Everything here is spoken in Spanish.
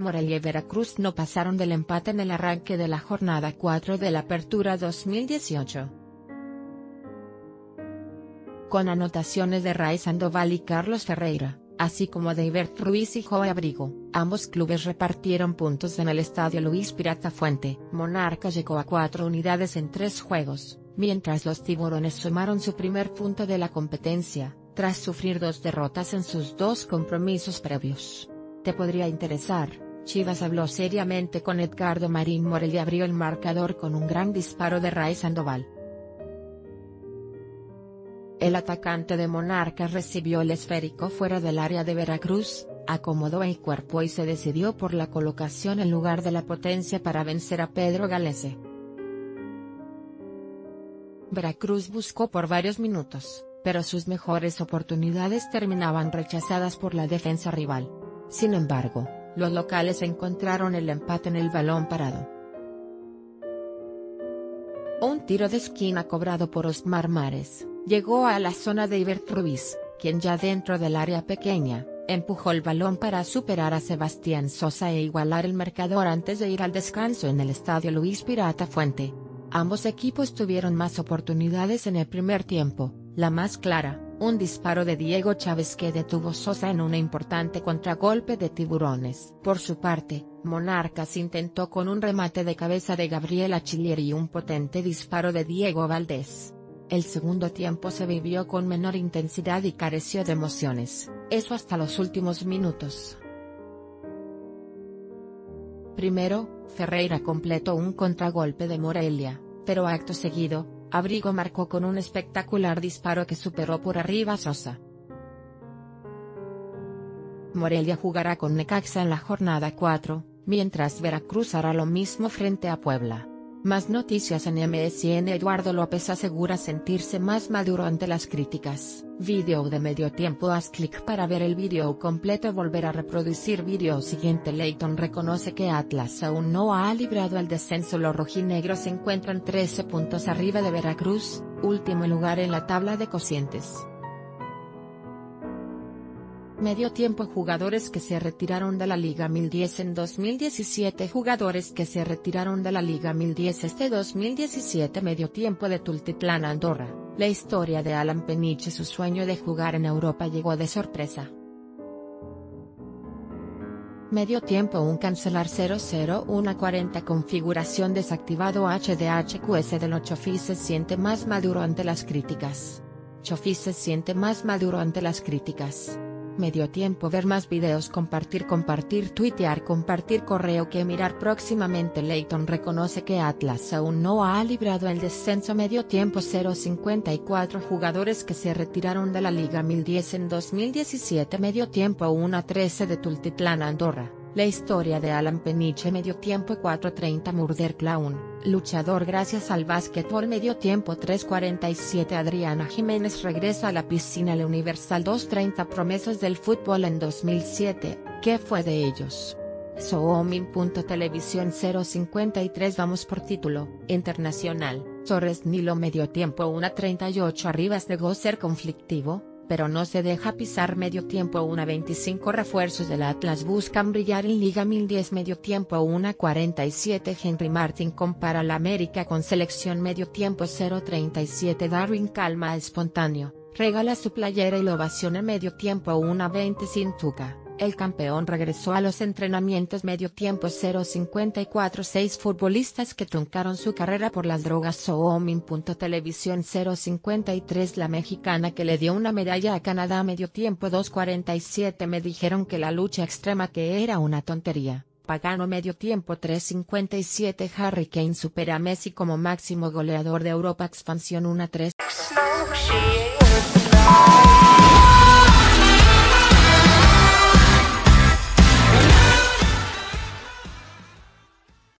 Morelia y Veracruz no pasaron del empate en el arranque de la jornada 4 de la Apertura 2018. Con anotaciones de Ray Sandoval y Carlos Ferreira, así como de Ibert Ruiz y Joe Abrigo, ambos clubes repartieron puntos en el estadio Luis Pirata Fuente. Monarca llegó a cuatro unidades en tres juegos, mientras los tiburones sumaron su primer punto de la competencia, tras sufrir dos derrotas en sus dos compromisos previos. Te podría interesar, Chivas habló seriamente con Edgardo Marín Morel y abrió el marcador con un gran disparo de Ray Sandoval. El atacante de Monarcas recibió el esférico fuera del área de Veracruz, acomodó el cuerpo y se decidió por la colocación en lugar de la potencia para vencer a Pedro Galese. Veracruz buscó por varios minutos, pero sus mejores oportunidades terminaban rechazadas por la defensa rival. Sin embargo, los locales encontraron el empate en el balón parado. Un tiro de esquina cobrado por Osmar Mares, llegó a la zona de Ibert Ruiz, quien ya dentro del área pequeña, empujó el balón para superar a Sebastián Sosa e igualar el marcador antes de ir al descanso en el estadio Luis Pirata Fuente. Ambos equipos tuvieron más oportunidades en el primer tiempo, la más clara, un disparo de Diego Chávez que detuvo Sosa en un importante contragolpe de tiburones. Por su parte, Monarcas intentó con un remate de cabeza de Gabriel Achillier y un potente disparo de Diego Valdés. El segundo tiempo se vivió con menor intensidad y careció de emociones, eso hasta los últimos minutos. Primero, Ferreira completó un contragolpe de Morelia, pero acto seguido, Abrigo marcó con un espectacular disparo que superó por arriba a Sosa. Morelia jugará con Necaxa en la jornada 4, mientras Veracruz hará lo mismo frente a Puebla. Más noticias en MSN Eduardo López asegura sentirse más maduro ante las críticas. Video de medio tiempo. Haz clic para ver el video completo. Volver a reproducir video. Siguiente. Leighton reconoce que Atlas aún no ha librado el descenso. Los rojinegros se encuentran 13 puntos arriba de Veracruz, último lugar en la tabla de cocientes. Medio tiempo Jugadores que se retiraron de la Liga 1010 en 2017 Jugadores que se retiraron de la Liga 1010 este 2017 Medio tiempo de Tultiplán Andorra, la historia de Alan Peniche Su sueño de jugar en Europa llegó de sorpresa. Medio tiempo un cancelar 00140 configuración desactivado HDHQS del 8 se siente más maduro ante las críticas. Chofi se siente más maduro ante las críticas. Medio tiempo ver más videos compartir compartir tuitear compartir correo que mirar. Próximamente Leighton reconoce que Atlas aún no ha librado el descenso. Medio tiempo 054 jugadores que se retiraron de la Liga 1010 en 2017 medio tiempo 1 a 13 de Tultitlán Andorra. La historia de Alan Peniche medio tiempo 4.30 Murder Clown, luchador gracias al básquetbol medio tiempo 3.47 Adriana Jiménez regresa a la piscina la Universal 2.30 promesas del fútbol en 2007, ¿qué fue de ellos? Soomin.televisión 053 Vamos por título, internacional, Torres Nilo medio tiempo 1.38 Arribas de ser conflictivo, pero no se deja pisar medio tiempo una 25 refuerzos del Atlas buscan brillar en Liga 1010 medio tiempo una 47 Henry Martin compara la América con selección medio tiempo 037 Darwin calma espontáneo, regala su playera y lo ovaciona medio tiempo una 20 Tuca. El campeón regresó a los entrenamientos medio tiempo 054 6 futbolistas que truncaron su carrera por las drogas Televisión 053 La mexicana que le dio una medalla a Canadá medio tiempo 247 me dijeron que la lucha extrema que era una tontería. Pagano medio tiempo 357 Harry Kane supera a Messi como máximo goleador de Europa expansión 1-3